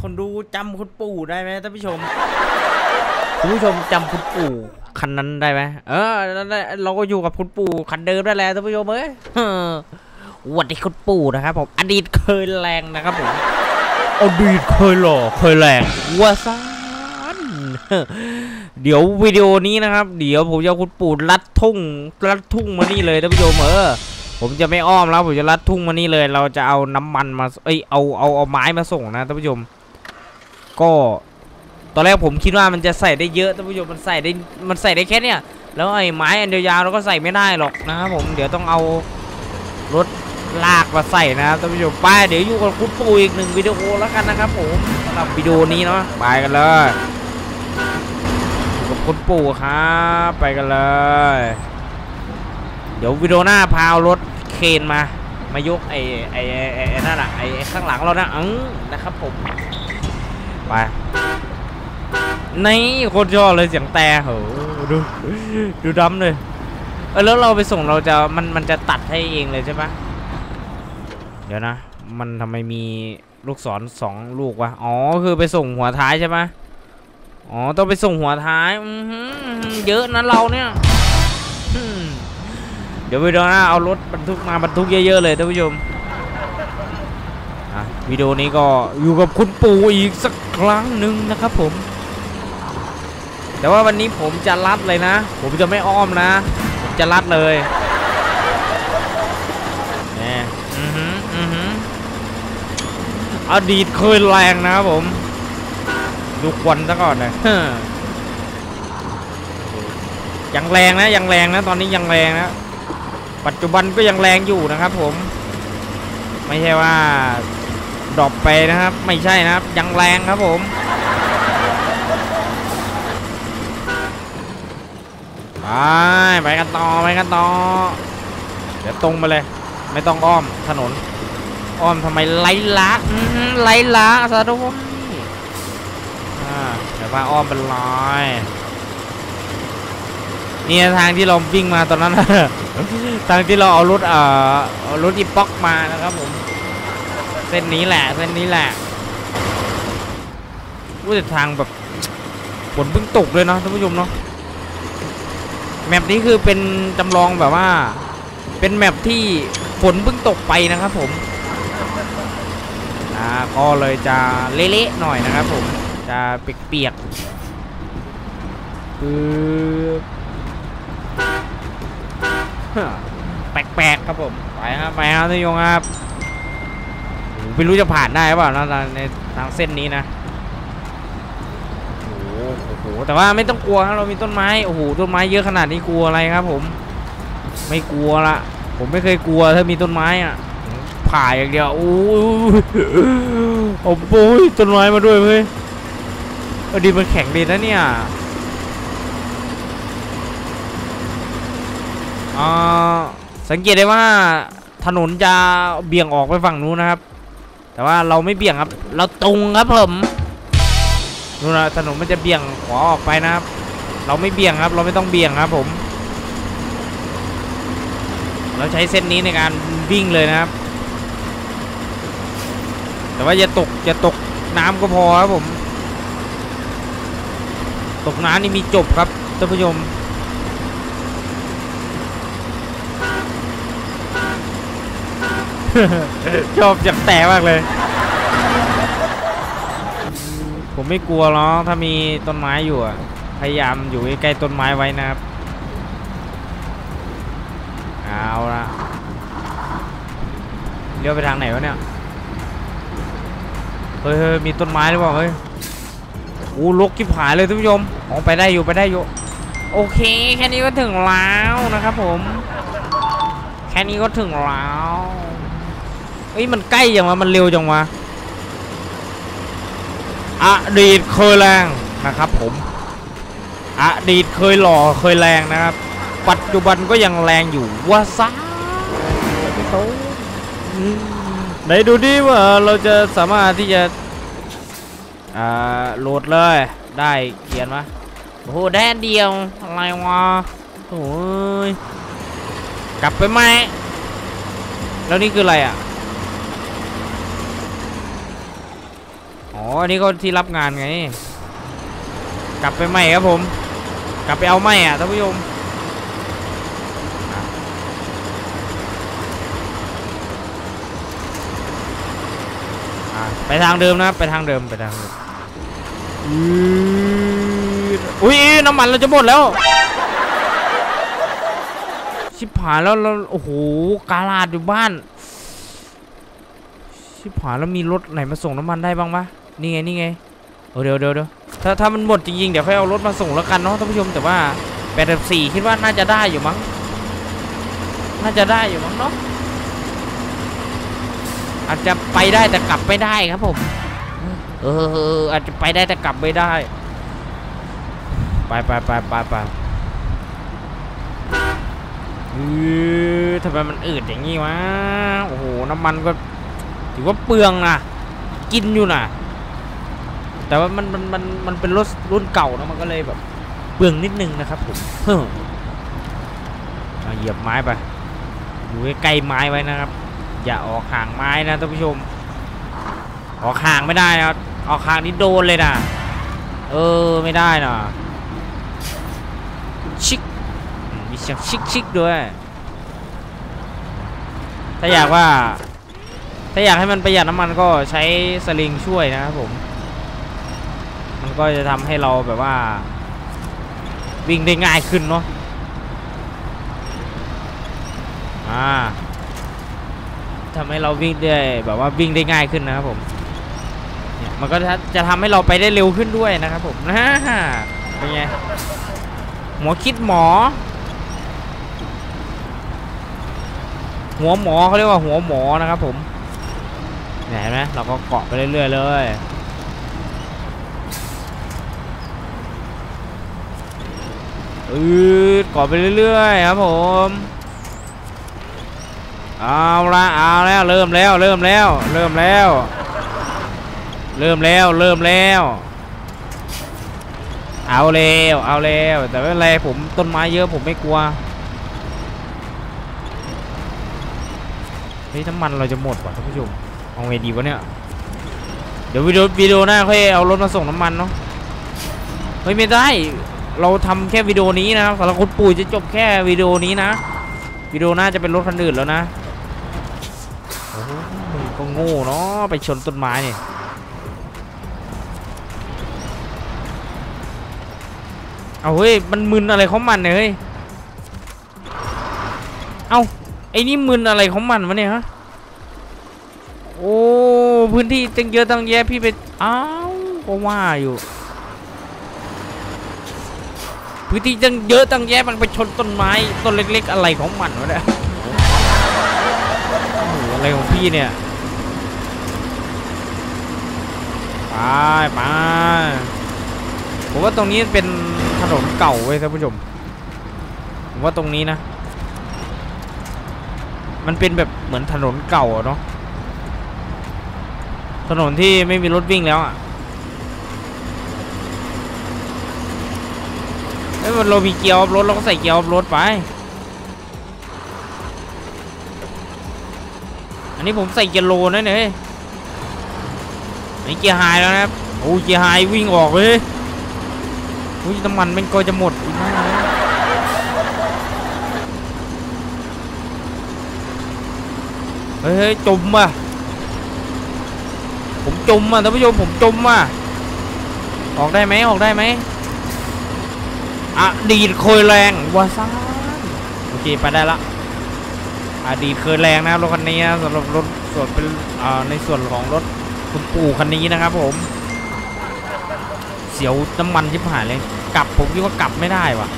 คนดูจำคุณปู่ได้ไหมท่านผู้ชมคุณผู้ชมจำคุณปู่คันนั้นได้ไหมเออนั่นแหละเราก็อยู่กับคุณปู่คันเดิมได้แล้วท่านผู้ชมเอ้ยเออหวัดดีคุณปู่นะครับผมอดีตเคยแรงนะครับผมอดีตเคยหล่อเคยแรงวัวซานเดี๋ยววิดีโอนี้นะครับ เดี๋ยวผมจะเอาคุณปู่ลัดทุ่งลัดทุ่งมานี่เลยท่านผู้ชมเออ ผมจะไม่อ้อมแล้วผมจะลัดทุ่งมานี่เลย เราจะเอาน้ำมันมา เอ้ยเอาเอาเอาไม้มาส่งนะท่านผู้ชม ก็ตอนแรกผมคิดว่ามันจะใส่ได้เยอะท่านผู้ชมมันใส่ได้มันใส่ได้แค่เนี้ยแล้วไอ้ไม้อันยาวๆเราก็ใส่ไม่ได้หรอกนะครับผมเดี๋ยวต้องเอารถลากมาใส่นะครับท่านผู้ชมไปเดี๋ยวอยู่กับคุณปู่อีกหนึ่งวิดีโอแล้วกันนะครับผมสำหรับวิดีโอนี้เนาะไปกันเลยกับคุณปู่ครับไปกันเลย เดี๋ยววิดีโอหน้าพาวรถเคนมามายกไอ้ไอ้ไอ้นั่นอะไอ้ข้างหลังเรานะอือนะครับผมไปในโคตรชอบเลยเสียงแต่โหดูดูดำเลยเออแล้วเราไปส่งเราจะมันมันจะตัดให้เองเลยใช่ปะเดี๋ยวนะ มันทำไมมีลูกศรสองลูกวะอ๋อคือไปส่งหัวท้ายใช่ปะอ๋อต้องไปส่งหัวท้ายอเยอะนะเราเนี่ยอื เดี๋ยววิดีโอหน้าเอารถบรรทุกมาบรรทุกเยอะๆเลยท่านผู้ชมวิดีโอนี้ก็อยู่กับคุณปู่อีกสักครั้งหนึ่งนะครับผม แต่ว่าวันนี้ผมจะลัดเลยนะ ผมจะไม่อ้อมนะ ผมจะลัดเลยนี่อือหืออือหืออดีตเคยแรงนะครับผม ดูควันซะก่อนเลยยังแรงนะยังแรงนะ ตอนนี้ยังแรงนะ ปัจจุบันก็ยังแรงอยู่นะครับผม ไม่ใช่ว่าดรอปไปนะครับ ไม่ใช่นะครับ ยังแรงครับผมไปไปกันต่อไปกันต่อเดี๋ยวตรงมาเลย ไม่ต้องอ้อมถนน อ้อมทำไมไล่ละอื้อหือไล่ละซะด้วยเดี๋ยวพาอ้อมเป็นลอยนี่ทางที่เราวิ่งมาตอนนั้น ทางที่เราเอารถเอ่อเอารถอีป๊อกมานะครับผม เส้นนี้แหละ เส้นนี้แหละรู้แต่ทางแบบฝนเพิ่งตกเลยเนาะท่านผู้ชมเนาะแมปนี้คือเป็นจำลองแบบว่า เป็นแมปที่ฝนเพิ่งตกไปนะครับผมอ่าก็เลยจะเละๆหน่อยนะครับผมจะเปียกๆปึ๊บ แปลกๆครับผมไปครับไปครับท่านผู้ชมครับโอ้ไม่รู้จะผ่านได้หรือเปล่านะในทางเส้นนี้นะโอ้โหแต่ว่าไม่ต้องกลัวครับเรามีต้นไม้โอ้โหต้นไม้เยอะขนาดนี้กลัวอะไรครับ ผม ไม่กลัวละผมไม่เคยกลัวถ้ามีต้นไม้อะผ่าอย่างเดียวโอ้โอ้โหต้นไม้มาด้วยเว้ยเออดีมันแข็งดีนะเนี่ย อ่า สังเกตได้ว่าถนนจะเบี่ยงออกไปฝั่งนู้นนะครับ แต่ว่าเราไม่เบี่ยงครับ เราตรงครับผมนู่นนะถนนมันจะเบี่ยงขวาออกไปนะครับ เราไม่เบี่ยงครับ เราไม่ต้องเบี่ยงครับผม เราใช้เส้นนี้ในการวิ่งเลยนะครับ แต่ว่าอย่าตกอย่าตกน้ำก็พอครับผม ตกน้ำนี่มีจบครับท่านผู้ชม ชอบจับแต่มากเลย ผมไม่กลัวหรอกถ้ามีต้นไม้อยู่อะพยายามอยู่ใกล้ต้นไม้ไว้นะครับ เอาละเลี้ยวไปทางไหนวะเนี่ย เฮ้ยเฮ้ยมีต้นไม้หรือเปล่าเฮ้ยโอ้ลกชิบหายเลยท่านผู้ชมออกไปได้อยู่ไปได้อยู่ โอเค แค่นี้ก็ถึงแล้วนะครับผม แค่นี้ก็ถึงแล้ว เฮ้ยมันใกล้จังวะมันเร็วจังวะอดีตเคยแรงนะครับผมอดีตเคยหล่อเคยแรงนะครับ ปัจจุบันก็ยังแรงอยู่ว่าซะไหนดูดิว่าเราจะสามารถที่จะอ่าโหลดเลยได้เขียนวะโอ้โหแดนเดียวอะไรวะโอ้ยกลับไปไหมแล้วนี่คืออะไรอะ อันนี้ก็ที่รับงานไง กลับไปใหม่ครับผม กลับไปเอาใหม่อะท่านผู้ชมไปทางเดิมนะไปทางเดิมไปทางเดิมอุ้ยน้ำมันเราจะหมดแล้ว ชิบหายแล้วเราโอ้โหกาลาดอยู่บ้าน ชิบหายแล้วมีรถไหนมาส่งน้ำมันได้บ้างปะ นี่ไงนี่ไงเดี๋ยวเดี๋ยวเดี๋ยวถ้าถ้ามันหมดจริงๆเดี๋ยวค่อยเอารถมาส่งแล้วกันเนาะท่านผู้ชมแต่ว่าแปดสี่คิดว่าน่าจะได้อยู่มั้งน่าจะได้อยู่มั้งเนาะอาจจะไปได้แต่กลับไม่ได้ครับผมเอออาจจะไปได้แต่กลับไม่ได้ไปไปไปไปไปเออทำไมมันอืดอย่างงี้วะโอ้โหน้ำมันก็ถือว่าเปลืองนะกินอยู่นะ แต่ว่ามันมันมันมันเป็นรถรุ่นเก่านะมันก็เลยแบบเปลืองนิดนึงนะครับผมเฮ้อเอาเหยียบไม้ไปอยู่ใกล้ไม้ไว้นะครับ อย่าออกห่างไม้นะท่านผู้ชม ออกห่างไม่ได้นะออกห่างนี่โดนเลยนะเออไม่ได้นะชิกมีเสียงชิกชิกด้วย ถ้าอยากว่า ถ้าอยากให้มันประหยัดน้ำมันก็ใช้สลิงช่วยนะครับผม ก็จะทำให้เราแบบว่า วิ่งได้ง่ายขึ้นเนาะอ่าทำให้เราวิ่งได้แบบว่าวิ่งได้ง่ายขึ้นนะครับผมเนี่ยมันก็จะจะทำให้เราไปได้เร็วขึ้นด้วยนะครับผมนะเป็นไงหมอคิดหมอ หัวหมอเขาเรียกว่าหัวหมอนะครับผมเนี่ยเห็นไหมเราก็เกาะไปเรื่อยๆเลย อืดกาะไปเรื่อยๆครับผมเอาละเอาแล้วเริ่มแล้วเริ่มแล้วเริ่มแล้ว เริ่มแล้วเริ่มแล้ว เอาเร็วเอาเร็วแต่ไม่เป็นไรผมต้นไม้เยอะผมไม่กลัวเฮ้ยน้ำมันเราจะหมดว่ะท่านผู้ชมเอาไงดีวะเนี่ยเดี๋ยววิดีโอวิดีโอหน้าค่อยเอารถมาส่งน้ำมันเนาะเฮ้ยไม่ได้ เราทำแค่วิดีโอนี้นะครับสำหรับคุณปู่จะจบแค่วิดีโอนี้นะวิดีโอหน้าจะเป็นรถคันอื่นแล้วนะโอ้ก็โง่เนาะไปชนต้นไม้เนี่ยเอาเฮ้ยมันมึนอะไรของมันเนี่ยเฮ้ยเอาไอ้นี่มึนอะไรของมันวะเนี่ยฮะโอ้พื้นที่ตั้งเยอะตั้งแยะพี่ไปอ้าวก็ว่าอยู่ พื้นที่ตั้งเยอะตั้งแยะมันไปชนต้นไม้ต้นเล็ก ๆ อะไรของมันวะเนี่ยโอ้โหอะไรของพี่เนี่ยไปไปผมว่าตรงนี้เป็นถนนเก่าเว้ยท่านผู้ชมผมว่าตรงนี้นะ มันเป็นแบบเหมือนถนนเก่าเนาะถนนที่ไม่มีรถวิ่งแล้วอะ เอ้ยมันเรามีเกียร์ออฟรถเราก็ใส่เกียร์ออฟรถไป อันนี้ผมใส่เกียร์ low นะเนี่ยเฮ้ยอันนี้เกียร์ high แล้วนะครับโอ้เกียร์ high วิ่งออกเลยอุ้ยน้ำมันมันก็จะหมดอีกมากเฮ้ยเฮ้ยจมอะผมจมอะท่านผู้ชมผมจมอะออกได้ไหมออกได้ไหม อะดีดเคยแรงวาซ่านโอเคไปได้ละอะดีดเคยแรงนะรถคันนี้สำหรับรถส่วนเป็นในส่วนของรถคุณปู่คันนี้นะครับผม เสียวน้ำมันชิบหายเลย กลับผมคิดว่ากลับไม่ได้ว่ะ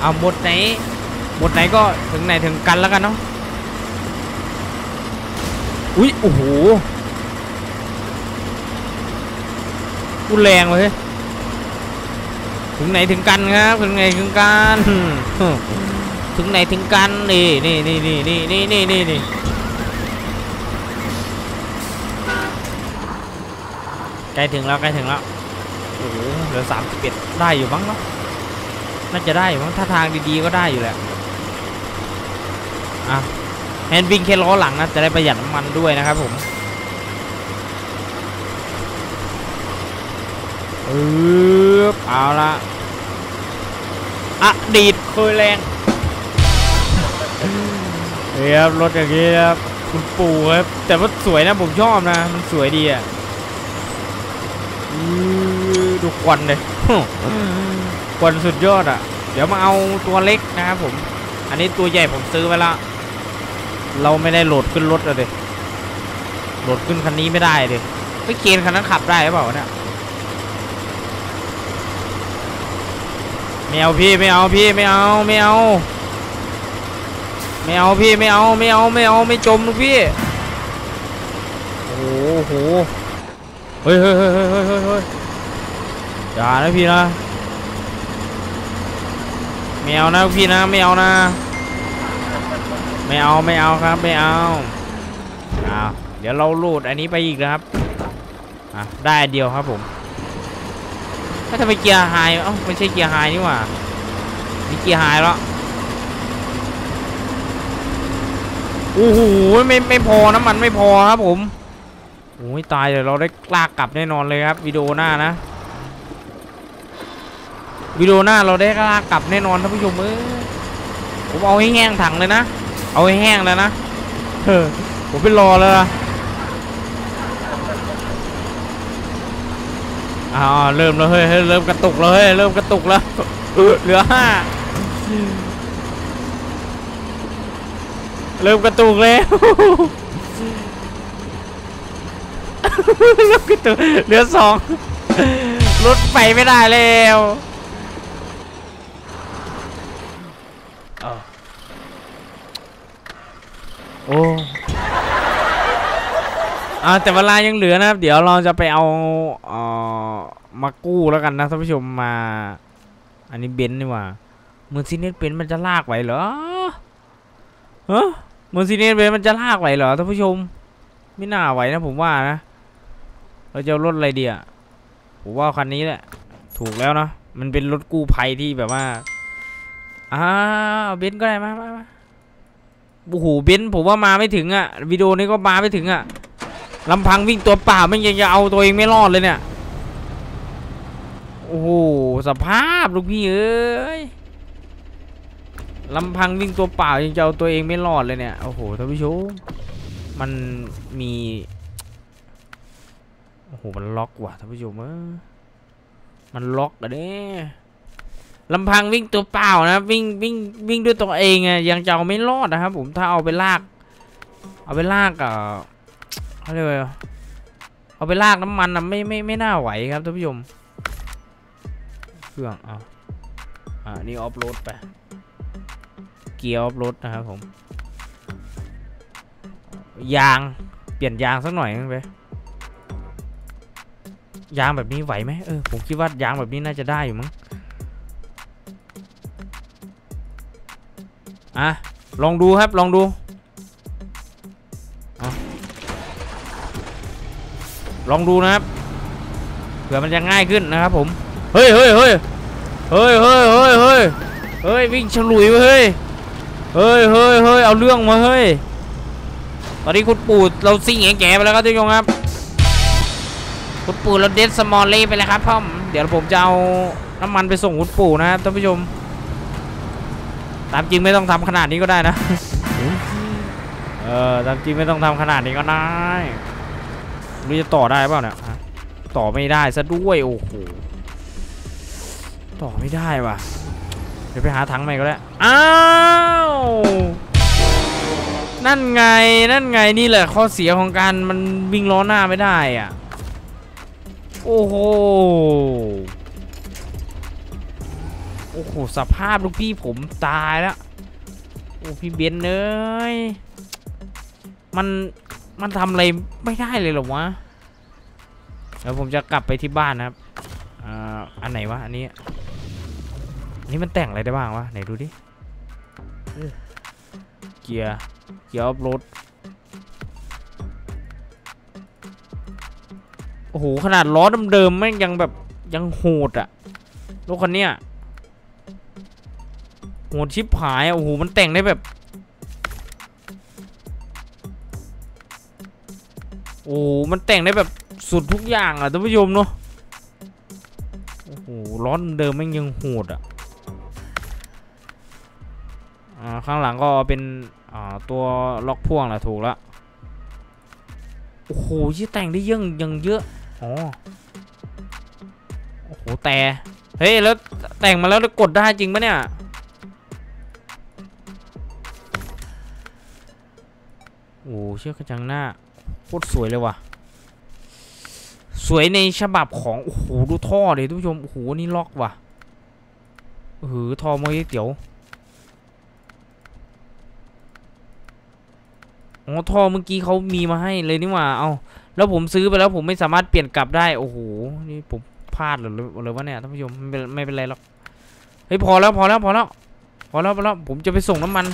เอาหมดไหนหมดไหนก็ถึงไหนถึงกันแล้วกันเนาะอุ้ยโอ้โหกูแรงเลย ถึงไหนถึงกันครับถึงไหนถึงกันถึงไหนถึงกันนี่นี่นี่นี่นี่นี่นี่นี่นี่ใกล้ถึงแล้วใกล้ถึงแล้วโอ้โหเหลือสามสิบเอ็ดได้อยู่บ้างเนาะน่าจะได้อยู่บ้างถ้าทางดีๆก็ได้อยู่แหละอะแฮนด์วิ่งแค่ล้อหลังนะจะได้ประหยัดน้ำมันด้วยนะครับผม ปึ๊บเอาละอดีตเคยแรงเฮ้ยบรถอย่างนี้ครับคุณปู่ครับ แต่ว่าสวยนะผมชอบนะ มันสวยดีอะอือดูควันเลยควันสุดยอดอะ เดี๋ยวมาเอาตัวเล็กนะครับผม อันนี้ตัวใหญ่ผมซื้อไว้ละ เราไม่ได้โหลดขึ้นรถเลยโหลดขึ้นคันนี้ไม่ได้เลยไม่เกณฑ์คันนั้นขับได้หรือเปล่าเนี่ย ไม่เอาพี่ไม่เอาพี่ไม่เอาไม่เอาไม่เอาพี่ไม่เอาไม่เอาไม่เอาไม่จมลูกพี่โอ้โหเฮ้ยเฮ้ยเฮ้ยเฮ้ยเฮ้ยเฮ้ยอย่านะพี่นะไม่เอานะพี่นะไม่เอานะไม่เอาไม่เอาครับไม่เอาเอาเดี๋ยวเราโหลดอันนี้ไปอีกนะครับอะได้เดียวครับผม ถ้าทำไมเกียร์ high เอ้าไม่ใช่เกียร์ high นี่หว่ามีเกียร์ high แล้วโอ้โหไม่ไม่พอน้ำมันไม่พอครับผมโอ้ยตายเดี๋ยวเราได้ลากกลับแน่นอนเลยครับวิดีโอหน้านะวิดีโอหน้าเราได้ลากกลับแน่นอนท่านผู้ชมเอ้ยผมเอาให้แห้งถังเลยนะ เอาให้แห้งแล้วนะเออผมไปรอเลยนะ อ่าเริ่มแล้วเฮ้ยเริ่มกระตุกแล้วเฮ้ยเริ่มกระตุกแล้วเออเหลือห้าเริ่มกระตุกแล้วเริ่มกระตุกเหลือสองรถไปไม่ได้แล้วโอ้ อ่าแต่เวลายังเหลือนะครับ เดี๋ยวเราจะไปเอาเอ่อมากู้แล้วกันนะท่านผู้ชมมา อันนี้เบนซ์นี่ว่าเมอร์เซเดสเบนซ์มันจะลากไหวเหรอฮะเมอร์เซเดสเบนซ์มันจะลากไหวเหรอท่านผู้ชม ไม่น่าไหวนะผมว่านะ เราจะรถอะไรดีอะผมว่าคันนี้แหละ ถูกแล้วเนาะมันเป็นรถกู้ภัยที่แบบว่าอ้าเบนซ์ก็ได้มามามาโอ้โหเบนซ์ผมว่ามาไม่ถึงอะวิดีโอนี้ก็มาไม่ถึงอะ ลำพังวิ่งตัวเปล่าไม่ยังจะเอาตัวเองไม่รอดเลยเนี่ย โอ้โหสภาพลูกพี่เอ้ยลำพังวิ่งตัวเปล่ายังจะเอาตัวเองไม่รอดเลยเนี่ย โอ้โหท่านผู้ชม มันมี โอ้โห มันล็อกว่ะท่านผู้ชมเออมันล็อกอะเด้ลำพังวิ่งตัวเปล่านะ วิ่งวิ่งวิ่งด้วยตัวเองอะยังจะเอาไม่รอดนะครับผม ถ้าเอาไปลาก เอาไปลากอะ เขาเรียกว่าเอาไปลากน้ำมันนะไม่ไม่ไม่น่าไหวครับท่านผู้ชมเครื่องเอาอ่านี่ออฟโรดไป เกียร์ออฟโรดนะครับผม ยางเปลี่ยนยางสักหน่อยนึงไปยางแบบนี้ไหวไหมเออผมคิดว่ายางแบบนี้น่าจะได้อยู่มั้งอะลองดูครับลองดู ลองดูนะครับเผื่อมันจะง่ายขึ้นนะครับผมเฮ้ยเฮ้ยเฮ้ยเฮ้ยเฮ้ยเฮ้ยเฮ้ยเฮ้ยวิ่งฉลุยเฮ้ยเฮ้ยเฮ้ยเฮ้ยเอาเรื่องมาเฮ้ยตอนนี้คุณปู่เราซิ่งแก่ๆไปแล้วครับท่านผู้ชมครับคุณปู่เราเด็ดสมอลเล่ไปแล้วครับพ่อมเดี๋ยวผมจะเอาน้ำมันไปส่งคุณปู่นะครับท่านผู้ชม ตามจริงไม่ต้องทำขนาดนี้ก็ได้นะเออตามจริงไม่ต้องทำขนาดนี้ก็ได้ ไม่รู้จะต่อได้เปล่าเนี่ยฮะต่อไม่ได้ซะด้วยโอ้โหต่อไม่ได้ว่ะ เดี๋ยวไปหาถังใหม่ก็ได้วอ้าวนั่นไงนั่นไงนี่แหละข้อเสียของการมันวิ่งล้อหน้าไม่ได้อะโอ้โหโอ้โหสภาพลูกพี่ผมตายแล้วโอ้พี่เบนเอ้ยมัน มันทำอะไรไม่ได้เลยหรอวะเดี๋ยวผมจะกลับไปที่บ้านนะครับอ่าอันไหนวะอันนี้อันนี้มันแต่งอะไรได้บ้างวะไหนดูดิเกียร์เกียร์ออฟโรดโอ้โหขนาดล้อเดิมๆแม่งยังแบบยังโหดอะรถคันเนี้ยโหดชิบหายโอ้โหมันแต่งได้แบบ โอ้โหมันแต่งได้แบบสุดทุกอย่างอะท่านผู้ชมเนาะโอ้โหล้อนเดิมม่งยังโหดอะอ่าข้างหลังก็เป็นอ่าตัวล็อกพ่วงแหละถูกละโอ้โหยี่แต่งได้ยังยังเยอะอ๋อโอ้โหแต่เฮ้ยแล้วแต่งมาแล้วกดได้จริงปะเนี่ย โอ้โหเชือกกระจังหน้าโคตรสวยเลยว่ะ สวยในฉบับของโอ้โหดูท่อเลยทุกผู้ชมโอ้โหนี่ล็อกว่ะเออท่อมวยเตี๋ยวอ๋อท่อเมื่อกี้เขามีมาให้เลยนี่หว่าเอาแล้วผมซื้อไปแล้วผมไม่สามารถเปลี่ยนกลับได้โอ้โหนี่ผมพลาดหรือหรือว่าเนี่ยท่านผู้ชมไม่เป็นไม่เป็นไรหรอกเฮ้ยพอแล้วพอแล้วพอแล้วพอแล้วพอแล้วผมจะไปส่งน้ำมัน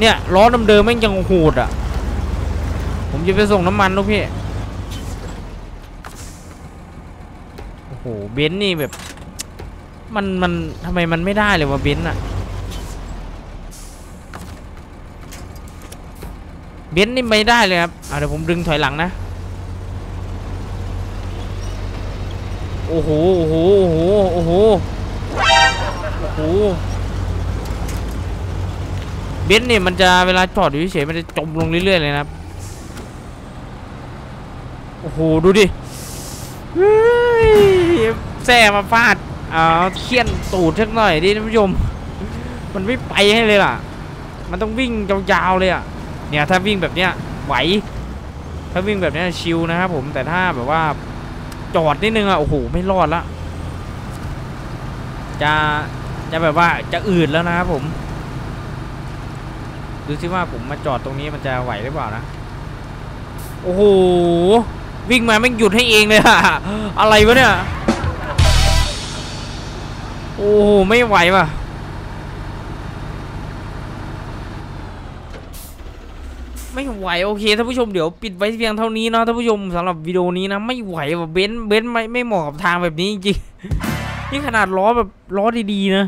เนี่ยล้อเดิมๆแม่งยังโหดอะ ผมจะไปส่งน้ำมันลูกพี่ โอ้โห เบนซ์นี่แบบ มันมันทำไมมันไม่ได้เลยวะเบนซ์อะเบนซ์นี่ไม่ได้เลยครับเดี๋ยวผมดึงถอยหลังนะ โอ้โห โอ้โห โอ้โห โอ้โห โอ้โห เบนซ์เนี่ยมันจะเวลาจอดอยู่เฉยมันจะจมลงเรื่อยๆเลยนะครับ โอ้โห ดูดิเฮ้ยแซ่มาฟาดเอาเคี่ยนตูดสักหน่อยดิท่านผู้ชม มันไม่ไปให้เลยล่ะ มันต้องวิ่งยาวๆเลยอะ เนี่ยถ้าวิ่งแบบเนี้ยไหว ถ้าวิ่งแบบเนี้ยชิลนะครับผม แต่ถ้าแบบว่าจอดนิดนึงอะ โอ้โห ไม่รอดละ จะ จะแบบว่าจะอืดแล้วนะครับผม ดูซิว่าผมมาจอดตรงนี้มันจะไหวหรือเปล่านะ โอ้โห วิ่งมาไม่หยุดให้เองเลยอะอะไรวะเนี่ย โอ้โห ไม่ไหวว่ะไม่ไหวโอเคท่านผู้ชมเดี๋ยวปิดไว้เพียงเท่านี้เนาะท่านผู้ชมสำหรับวิดีโอนี้นะไม่ไหวว่ะเบนเบนไม่ไม่เหมาะกับทางแบบนี้จริงๆนี่ขนาดล้อแบบล้อดีๆนะ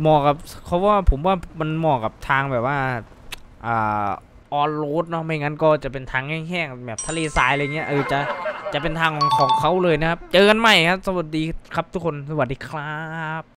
เหมาะกับเขาว่าผมว่ามันเหมาะกับทางแบบว่าอ่าออนโรดเนาะไม่งั้นก็จะเป็นทางแห้งๆแบบทะเลทรายอะไรเงี้ยเออจะจะเป็นทางของของเขาเลยนะครับ เจอกันใหม่ครับ สวัสดีครับทุกคนสวัสดีครับ